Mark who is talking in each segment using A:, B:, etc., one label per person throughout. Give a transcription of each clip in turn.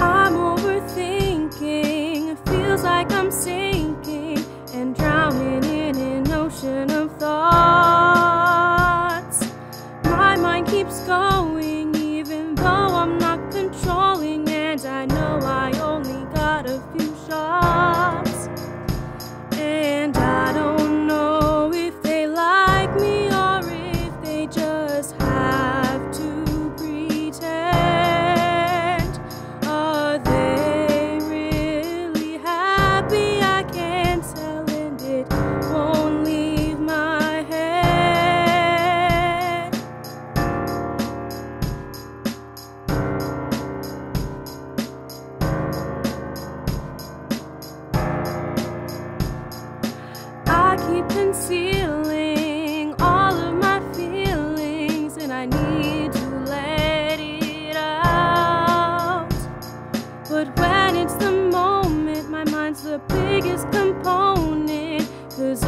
A: I'm overthinking, it feels like I'm sinking and drowning in an ocean of thoughts. My mind keeps going. concealing all of my feelings, and I need to let it out. But when it's the moment, my mind's the biggest component, cause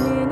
A: Bye.